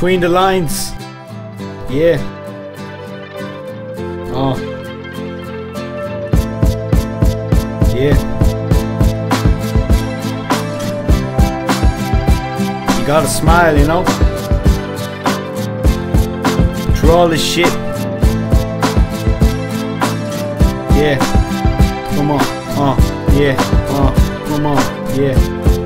between the lines. Yeah. Oh. Yeah. You gotta smile, you know? All this shit. Yeah. Come on. Uh. Yeah. Uh. Come on. Yeah.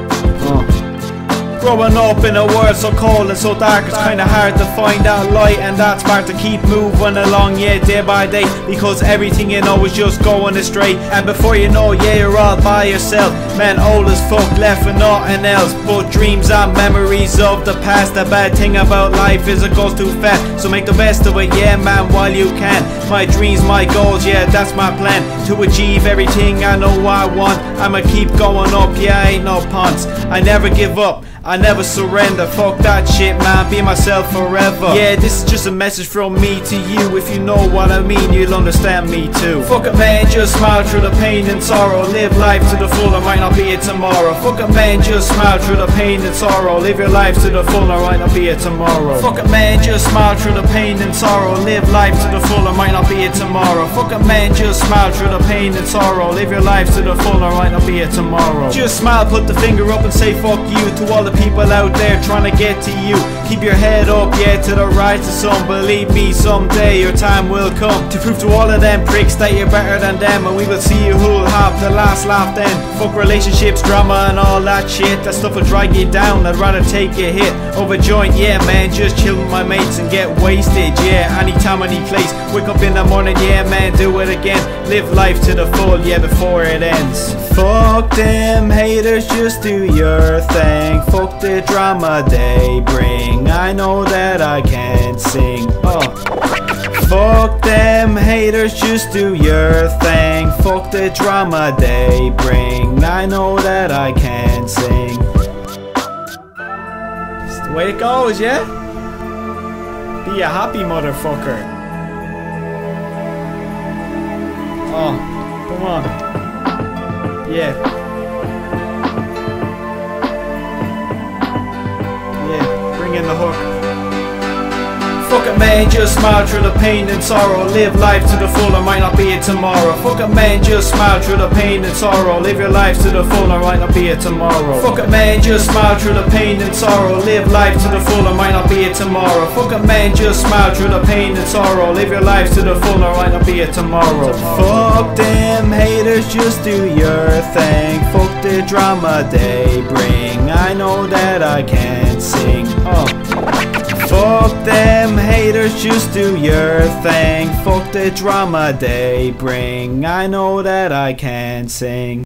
Growing up in a world so cold and so dark, it's kinda hard to find that light and that spark to keep moving along, yeah, day by day. Because everything you know is just going astray. And before you know, yeah, you're all by yourself. Man, old as fuck, left with nothing else but dreams and memories of the past. The bad thing about life is it goes too fast. So make the best of it, yeah, man, while you can. My dreams, my goals, yeah, that's my plan. To achieve everything I know I want. I'ma keep going up, yeah, ain't no punts. I never give up. I never surrender, fuck that shit man, be myself forever. Yeah, this is just a message from me to you. If you know what I mean, you'll understand me too. Fuck it man, just smile through the pain and sorrow. Live life to the full, I might not be here tomorrow. Fuck it man, just smile through the pain and sorrow. Live your life to the full, I might not be here tomorrow. Fuck it man, just smile through the pain and sorrow. Live life to the full, I might not be here tomorrow. Fuck it man, just smile through the pain and sorrow. Live your life to the full, I might not be here tomorrow. Just smile, put the finger up and say fuck you To all the people out there trying to get to you. Keep your head up, yeah, to the rise to some. Believe me, someday your time will come to prove to all of them pricks that you're better than them. And we will see who'll have the last laugh then. Fuck relationships, drama, and all that shit. That stuff will drag you down. I'd rather take a hit over joint, yeah, man. Just chill with my mates and get wasted, yeah. Anytime, any place. Wake up in the morning, yeah, man, do it again. Live life to the full, yeah, before it ends. Fuck them haters, just do your thing. Fuck the drama they bring. I know that I can't sing. Oh. Fuck them haters, just do your thing. Fuck the drama they bring. I know that I can't sing. It's the way it goes, yeah? Be a happy motherfucker. Oh, come on. Yeah. Yeah, bring in the hook. Fuck it man, just smile through the pain and sorrow. Live life to the full, I might not be here tomorrow. Fuck it man, just smile through the pain and sorrow. Live your life to the full, I might not be here tomorrow. Fuck it man, just smile through the pain and sorrow. Live life to the full, I might not be here tomorrow. Fuck it man, just smile through the pain and sorrow. Live your life to the full, I might not be here tomorrow. Fuck them just do your thing Fuck the drama they bring I know that I can't sing Oh Fuck them haters, just do your thing. Fuck the drama they bring. I know that I can't sing.